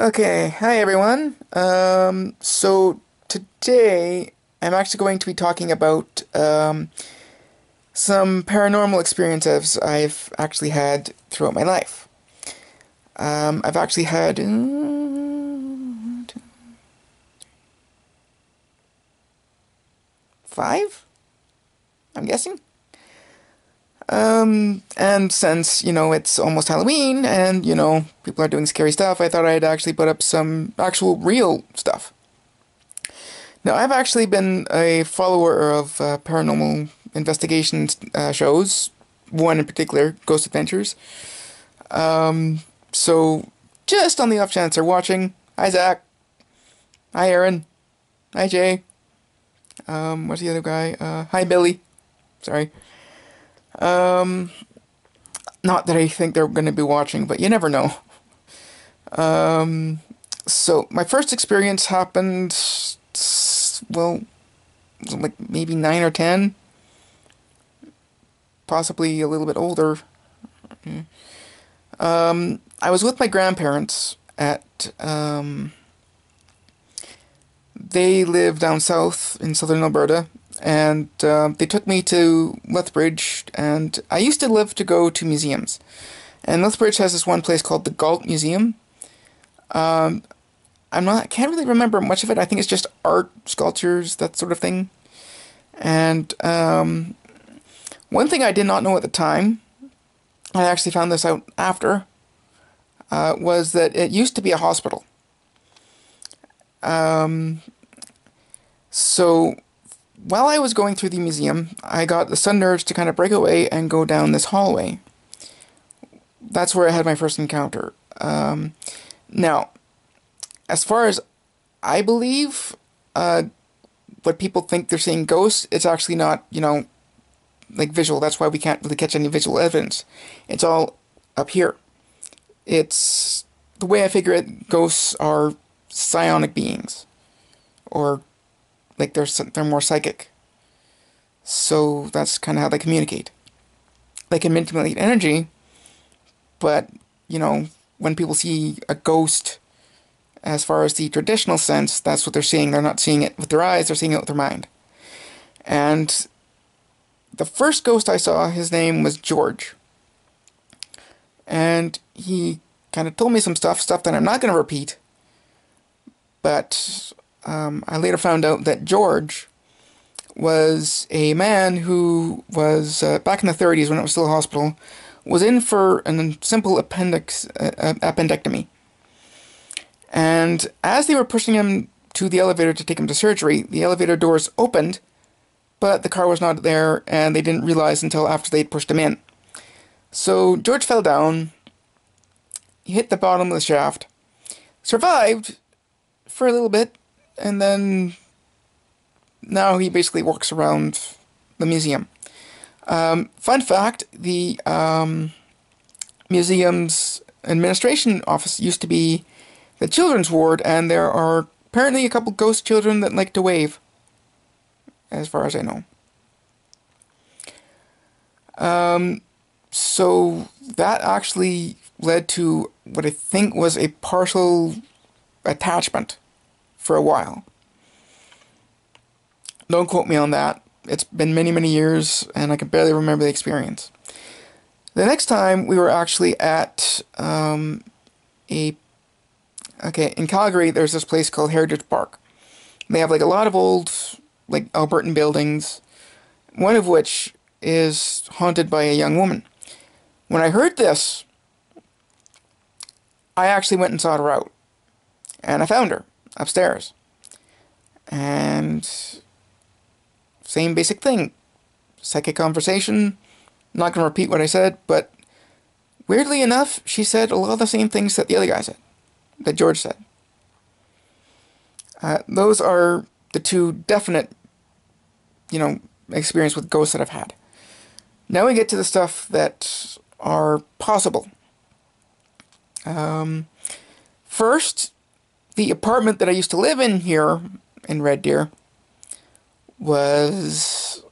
Okay, hi everyone. Um, so today I'm actually going to be talking about um, some paranormal experiences I've actually had throughout my life. Um, I've actually had uh, five, I'm guessing. Um, and since, you know, it's almost Halloween and, you know, people are doing scary stuff, I thought I'd actually put up some actual real stuff. Now, I've actually been a follower of uh, paranormal investigation uh, shows, one in particular, Ghost Adventures. Um, so, just on the off chance they're watching, hi Zak, hi Aaron, hi Jay, um, what's the other guy? Uh, hi Billy, sorry. Um, not that I think they're going to be watching, but you never know. Um, so my first experience happened, well, like maybe nine or ten, possibly a little bit older. Um, I was with my grandparents at, um, they live down south in southern Alberta, and uh, they took me to Lethbridge, and I used to live to go to museums. And Lethbridge has this one place called the Galt Museum. Um, I'm not, I can't really remember much of it. I think it's just art, sculptures, that sort of thing. And um, one thing I did not know at the time, I actually found this out after, uh, was that it used to be a hospital. Um, so while I was going through the museum, I got the sudden urge to kind of break away and go down this hallway. That's where I had my first encounter. Um, now, as far as I believe, uh, what people think they're seeing ghosts, it's actually not, you know, like visual. That's why we can't really catch any visual evidence. It's all up here. It's the way I figure it. Ghosts are psionic beings, or like they're they're more psychic. So that's kind of how they communicate. They can manipulate energy, but you know when people see a ghost, as far as the traditional sense, that's what they're seeing. They're not seeing it with their eyes; they're seeing it with their mind. And the first ghost I saw, his name was George, and he kind of told me some stuff, stuff that I'm not going to repeat. But um, I later found out that George was a man who was, uh, back in the 30s when it was still a hospital, was in for a simple appendix uh, uh, appendectomy. And as they were pushing him to the elevator to take him to surgery, the elevator doors opened, but the car was not there, and they didn't realize until after they'd pushed him in. So George fell down, hit the bottom of the shaft, survived for a little bit, and then now he basically works around the museum. Um, fun fact the um, museum's administration office used to be the children's ward, and there are apparently a couple ghost children that like to wave, as far as I know. Um, so that actually led to what I think was a partial attachment for a while. Don't quote me on that. It's been many, many years, and I can barely remember the experience. The next time we were actually at um, a okay in Calgary. There's this place called Heritage Park. They have like a lot of old like Albertan buildings, one of which is haunted by a young woman. When I heard this, I actually went and sought her out, and I found her upstairs. And same basic thing. Psychic conversation. not going to repeat what I said, but weirdly enough, she said a lot of the same things that the other guy said, that George said. Uh, those are the two definite, you know, experience with ghosts that I've had. Now we get to the stuff that are possible. Um, first, the apartment that I used to live in here in Red Deer was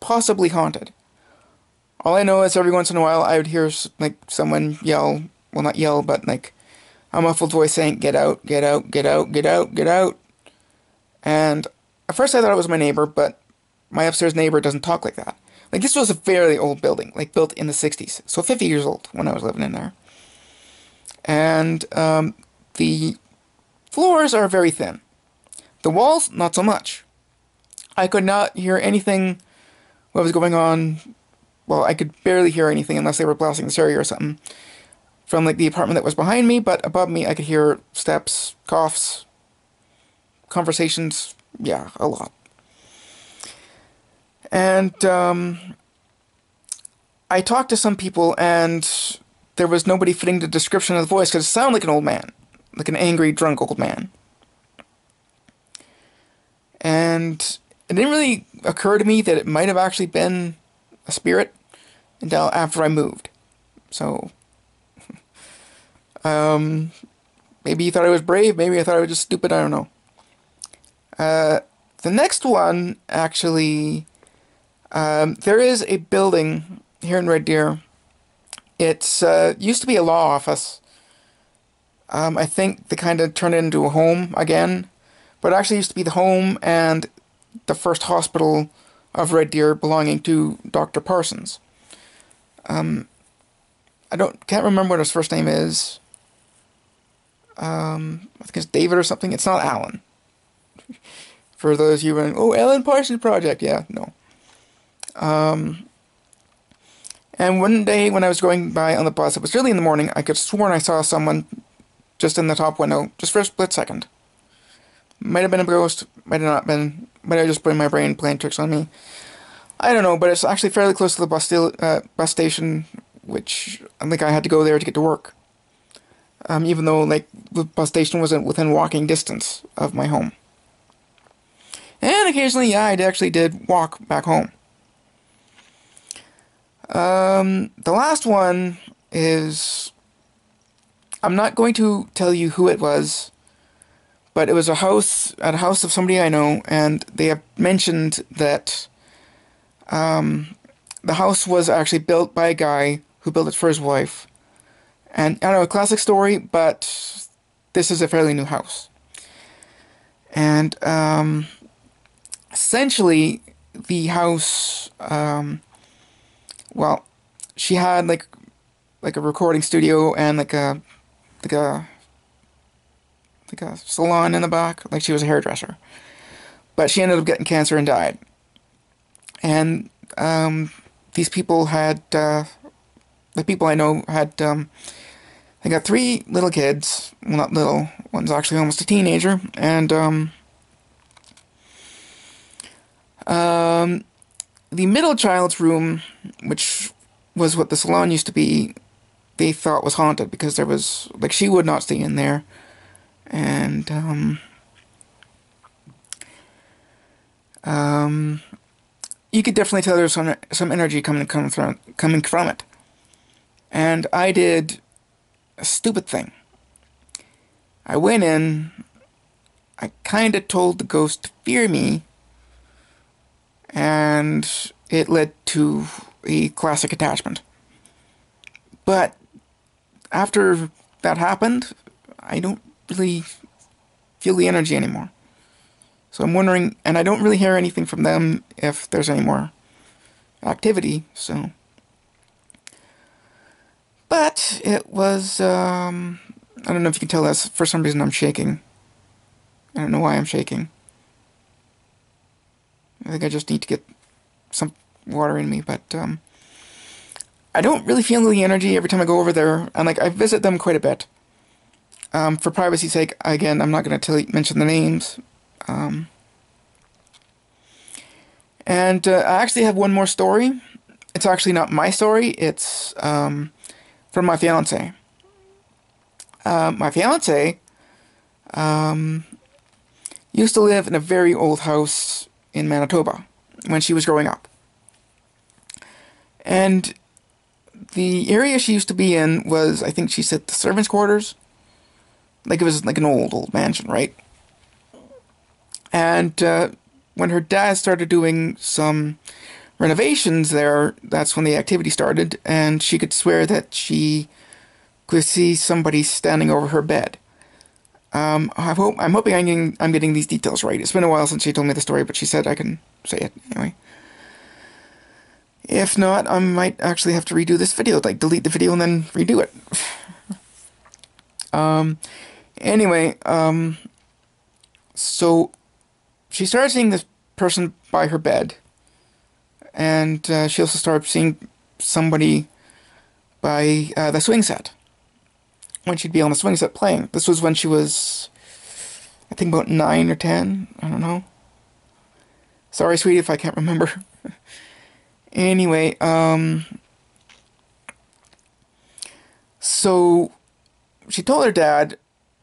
possibly haunted. All I know is every once in a while I would hear like someone yell, well not yell, but like a muffled voice saying, Get out, get out, get out, get out, get out. And at first I thought it was my neighbor, but my upstairs neighbor doesn't talk like that. Like, this was a fairly old building, like built in the 60s. So 50 years old when I was living in there. And um, the floors are very thin. The walls, not so much. I could not hear anything what was going on. Well, I could barely hear anything unless they were blasting the stereo or something from like the apartment that was behind me, but above me I could hear steps, coughs, conversations, yeah, a lot. And um, I talked to some people, and there was nobody fitting the description of the voice because it sounded like an old man, like an angry, drunk old man. And it didn't really occur to me that it might have actually been a spirit until after I moved. So, um, maybe you thought I was brave, maybe I thought I was just stupid, I don't know. Uh, the next one, actually, um, there is a building here in Red Deer. It's uh, used to be a law office. Um, I think they kind of turned it into a home again, but it actually used to be the home and the first hospital of Red Deer belonging to Dr. Parsons. Um, I don't can't remember what his first name is. Um, I think it's David or something. It's not Alan. For those of you running, oh, Alan Parsons Project, yeah, no. Um, and one day when I was going by on the bus, it was early in the morning, I could sworn I saw someone just in the top window, just for a split second. Might have been a ghost, might have not been, might have just been my brain playing tricks on me. I don't know, but it's actually fairly close to the bus, uh, bus station, which I think I had to go there to get to work. Um, even though like the bus station wasn't within walking distance of my home. And occasionally, yeah, I actually did walk back home. Um, the last one is. I'm not going to tell you who it was, but it was a house at a house of somebody I know, and they have mentioned that um, the house was actually built by a guy who built it for his wife. And I don't know, a classic story, but this is a fairly new house. And um, essentially, the house um, well, she had like like a recording studio and like a like a like a salon in the back, like she was a hairdresser. But she ended up getting cancer and died. And um, these people had uh, the people I know had um, they got three little kids. Well, not little. One's actually almost a teenager, and um, um, the middle child's room, which was what the salon used to be, they thought was haunted because there was like she would not stay in there, and um, um, you could definitely tell there was some some energy coming coming from coming from it, and I did a stupid thing. I went in. I kind of told the ghost to fear me and it led to a classic attachment. But after that happened, I don't really feel the energy anymore. So I'm wondering, and I don't really hear anything from them if there's any more activity, so. But it was, um, I don't know if you can tell this, for some reason I'm shaking. I don't know why I'm shaking. I think I just need to get some water in me, but um, I don't really feel the energy every time I go over there, and like I visit them quite a bit. Um, for privacy's sake, again, I'm not going to mention the names. Um, and uh, I actually have one more story. It's actually not my story. It's um, from my fiance. Uh, my fiance um, used to live in a very old house in Manitoba when she was growing up. And the area she used to be in was, I think she said, the servants' quarters. Like it was like an old, old mansion, right? And uh, when her dad started doing some renovations there, that's when the activity started, and she could swear that she could see somebody standing over her bed. Um, I hope I'm hoping I'm getting, I'm getting these details right. It's been a while since she told me the story, but she said I can say it anyway. If not, I might actually have to redo this video, like delete the video and then redo it. um, anyway, um, so she started seeing this person by her bed, and uh, she also started seeing somebody by uh, the swing set when she'd be on the swing set playing. This was when she was, I think, about nine or ten. I don't know. Sorry, sweetie, if I can't remember. anyway, um, so she told her dad,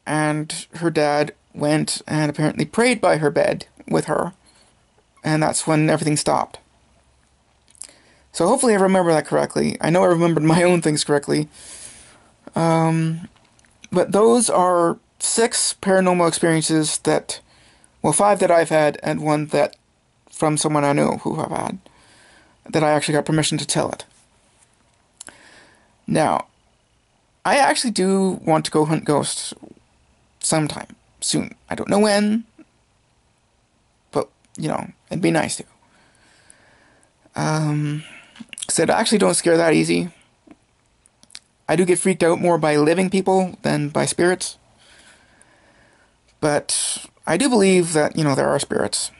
and her dad went and apparently prayed by her bed with her, and that's when everything stopped. So hopefully I remember that correctly. I know I remembered my own things correctly. Um, but those are six paranormal experiences that, well, five that I've had and one that from someone I know who I've had that I actually got permission to tell it. Now, I actually do want to go hunt ghosts sometime soon. I don't know when, but you know, it'd be nice to. Um, said I actually don't scare that easy. I do get freaked out more by living people than by spirits. But I do believe that, you know, there are spirits.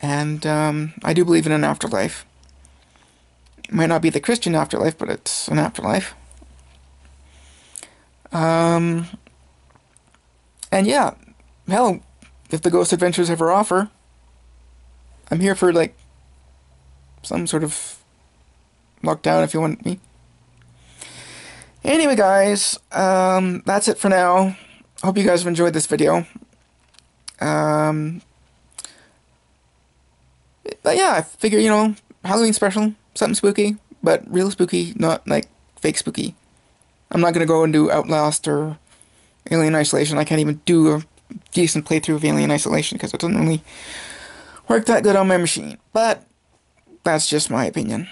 And um, I do believe in an afterlife. It might not be the Christian afterlife, but it's an afterlife. Um, and yeah, hell, if the Ghost Adventures ever offer, I'm here for like some sort of lockdown if you want me. Anyway, guys, um, that's it for now. Hope you guys have enjoyed this video. Um, but yeah, I figure, you know, Halloween special, something spooky, but real spooky, not like fake spooky. I'm not gonna go and do Outlast or Alien Isolation. I can't even do a decent playthrough of Alien Isolation because it doesn't really work that good on my machine. But that's just my opinion.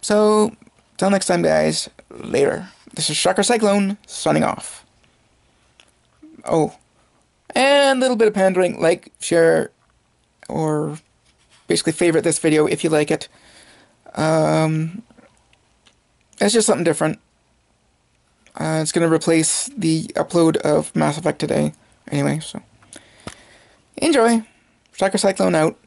So, till next time, guys. Later. This is Shocker Cyclone signing off. Oh, and a little bit of pandering. Like, share, or basically favorite this video if you like it. Um, it's just something different. Uh, it's going to replace the upload of Mass Effect today. Anyway, so enjoy. Shocker Cyclone out.